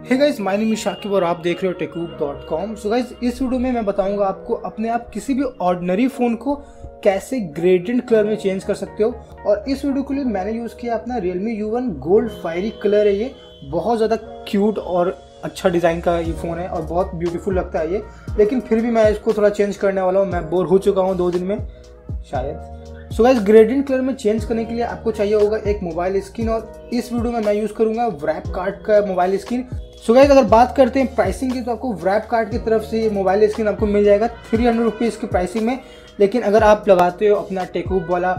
Hey guys my name Shakib और आप देख रहे हो टेकूब डॉट कॉम सो गाइस इस वीडियो में मैं बताऊँगा आपको अपने आप किसी भी ऑर्डनरी फ़ोन को कैसे ग्रेडियंट कलर में चेंज कर सकते हो। और इस वीडियो के लिए मैंने यूज़ किया अपना Realme U one gold fiery colour है ये। बहुत ज़्यादा क्यूट और अच्छा डिज़ाइन का ये फ़ोन है और बहुत ब्यूटीफुल लगता है ये। लेकिन फिर भी मैं इसको थोड़ा चेंज करने वाला हूँ। मैं बोर हो चुका हूँ दो दिन में, शायद। सो गाइज़ ग्रेडियंट कलर में चेंज करने के लिए आपको चाहिए होगा एक मोबाइल स्क्रीन और इस वीडियो में मैं यूज़ करूँगा व्रैप कार्ड का मोबाइल स्क्रीन सो गाइस अगर बात करते हैं प्राइसिंग की तो आपको व्रैप कार्ड की तरफ़ से ये मोबाइल स्क्रीन आपको मिल जाएगा थ्री हंड्रेड रुपीज़ की प्राइसिंग में। लेकिन अगर आप लगाते हो अपना टेकूब वाला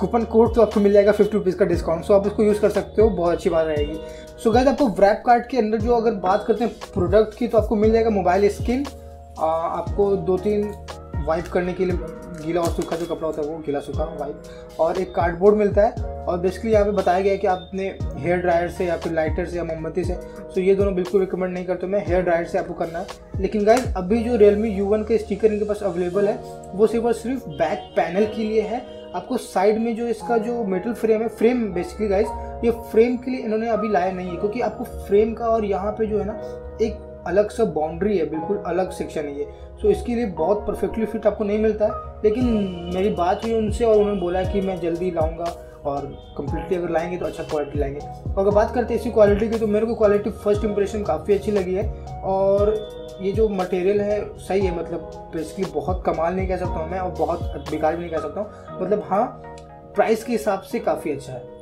कूपन कोड तो आपको मिल जाएगा फिफ्टी रुपीज़ का डिस्काउंट सो आप इसको यूज़ कर सकते हो, बहुत अच्छी बात रहेगी। सो गाइस आपको व्रैप कार्ड के अंदर जो अगर बात करते हैं प्रोडक्ट की तो आपको मिल जाएगा मोबाइल स्क्रीन आपको दो तीन वाइप करने के लिए गीला और सूखा जो कपड़ा होता है वो गीला सूखा वाइप और एक कार्डबोर्ड मिलता है और बेसिकली यहाँ पे बताया गया है कि आप अपने हेयर ड्रायर से या फिर लाइटर से या मोमबत्ती से सो ये दोनों बिल्कुल रिकमेंड नहीं करते, मैं हेयर ड्रायर से आपको करना है. लेकिन गाइज़ अभी जो रियलमी यू वन के स्टिकर इनके पास अवेलेबल है, वो सिर्फ़ और सिर्फ़ बैक पैनल के लिए है. आपको साइड में जो इसका जो मेटल फ्रेम है फ्रेम बेसिकली गाइज़ ये फ्रेम के लिए इन्होंने अभी लाया नहीं है, क्योंकि आपको फ्रेम का और यहाँ पे जो है ना, एक अलग सा बाउंड्री है, बिल्कुल अलग सेक्शन है ये। सो इसके लिए बहुत परफेक्टली फिट आपको नहीं मिलता है। लेकिन मेरी बात हुई उनसे और उन्होंने बोला कि मैं जल्दी लाऊँगा और कम्प्लीटली अगर लाएँगे तो अच्छा क्वालिटी लाएँगे। और अगर बात करते हैं इसी क्वालिटी की तो मेरे को क्वालिटी फ़र्स्ट इंप्रेशन काफ़ी अच्छी लगी है। और ये जो मटेरियल है, सही है मतलब बेसिकली बहुत कमाल नहीं कह सकता हूँ मैं और बहुत बेकार भी नहीं कह सकता हूँ। मतलब हाँ प्राइस के हिसाब से काफ़ी अच्छा है।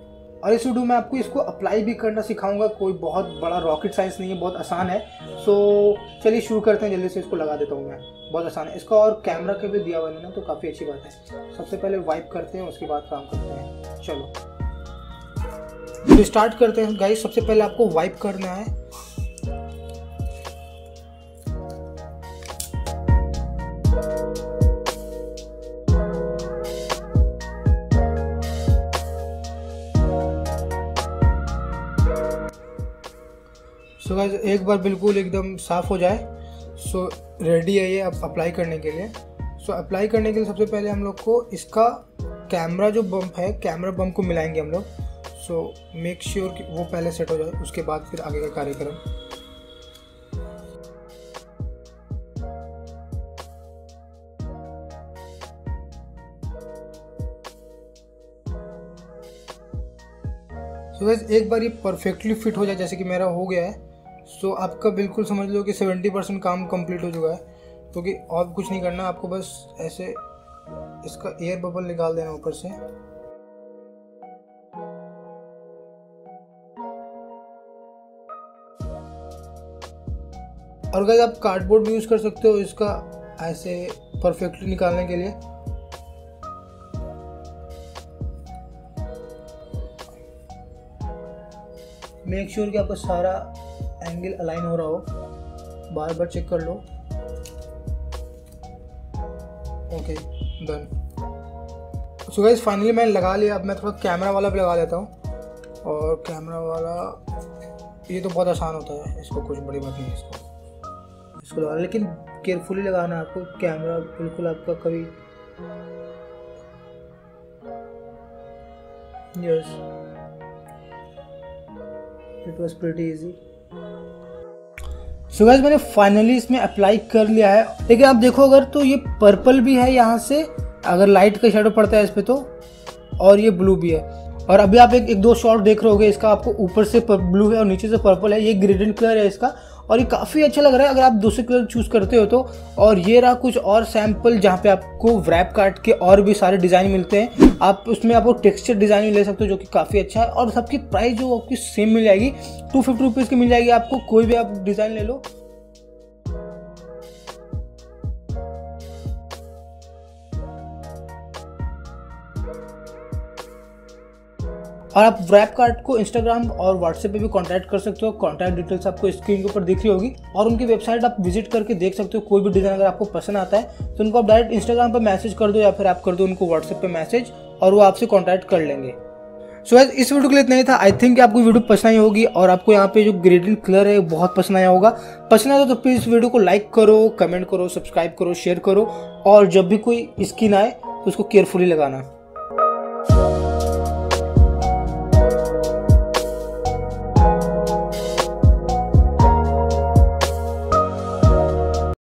और इस वीडियो में आपको इसको अप्लाई भी करना सिखाऊँगा। कोई बहुत बड़ा रॉकेट साइंस नहीं है, बहुत आसान है। सो चलिए शुरू करते हैं। जल्दी से इसको लगा देता हूँ मैं। बहुत आसान है। इसका और कैमरा के भी दिया हुआ है तो काफ़ी अच्छी बात है। सबसे पहले वाइप करते हैं, उसके बाद काम करते हैं। चलो। तो स्टार्ट करते हैं। गाइस सबसे पहले आपको वाइप करना है। सो so एक बार बिल्कुल एकदम साफ़ हो जाए। सो so, रेडी है ये अब अप्लाई करने के लिए। सो so, अप्लाई करने के लिए सबसे पहले हम लोग को इसका कैमरा जो बम्प है कैमरा बम्प को मिलाएँगे हम लोग। सो मेक श्योर कि वो पहले सेट हो जाए उसके बाद फिर आगे का कार्यक्रम। सो so, एक बार ये परफेक्टली फिट हो जाए जैसे कि मेरा हो गया है। सो so, आपका बिल्कुल समझ लो कि सेवेंटी परसेंट काम कंप्लीट हो चुका है क्योंकि और कुछ नहीं करना आपको बस ऐसे इसका एयर बबल निकाल देना ऊपर से। और अगर आप कार्डबोर्ड भी यूज़ कर सकते हो इसका ऐसे परफेक्टली निकालने के लिए। मेक श्योर sure कि आपका सारा एंगल अलाइन हो रहा हो, बार बार चेक कर लो। Okay done so guys finally मैंने लगा लिया, अब मैं थोड़ा कैमरा वाला भी लगा लेता हूँ। और कैमरा वाला, ये तो बहुत आसान होता है, इसको कुछ बड़ी बात नहीं इसको। इसको लगा, लेकिन केयरफुली लगाना आपको कैमरा बिल्कुल आपका कभी yes it was pretty easy so guys मैंने फाइनली इसमें अप्लाई कर लिया है। लेकिन आप देखो, अगर तो ये पर्पल भी है यहाँ से, अगर लाइट का शेडो पड़ता है इस पर तो और ये ब्लू भी है। और अभी आप एक एक दो शॉट देख रहे होगे, इसका आपको ऊपर से ब्लू है और नीचे से पर्पल है। ये ग्रेडेंट कलर है इसका। और ये काफ़ी अच्छा लग रहा है, अगर आप दूसरे कलर चूज़ करते हो तो। और ये रहा कुछ और सैंपल जहाँ पे आपको व्रैप काट के और भी सारे डिज़ाइन मिलते हैं। आप उसमें आपको टेक्सचर डिज़ाइन ले सकते हो, जो कि काफ़ी अच्छा है। और सबकी प्राइस जो आपकी सेम मिल जाएगी टू फिफ्टी रुपीज़ की मिल जाएगी। आपको कोई भी आप डिज़ाइन ले लो और आप व्रैप कार्ड को इंस्टाग्राम और व्हाट्सएप पे भी कांटेक्ट कर सकते हो। कांटेक्ट डिटेल्स आपको स्क्रीन के ऊपर दिख रही होगी। और उनकी वेबसाइट आप विज़िट करके देख सकते हो। कोई भी डिज़ाइन अगर आपको पसंद आता है तो उनको आप डायरेक्ट इंस्टाग्राम पर मैसेज कर दो या फिर आप कर दो उनको व्हाट्सएप पर मैसेज और वो आपसे कॉन्टैक्ट कर लेंगे। सो so, इस वीडियो के लिए इतना ही था। आई थिंक आपको वीडियो पसंद आई होगी और आपको यहाँ पे जो ग्रेडिंग कलर है बहुत पसंद आया होगा। पसंद आया तो प्लीज़ इस वीडियो को लाइक करो कमेंट करो सब्सक्राइब करो शेयर करो और जब भी कोई स्किन आए तो उसको केयरफुली लगाना।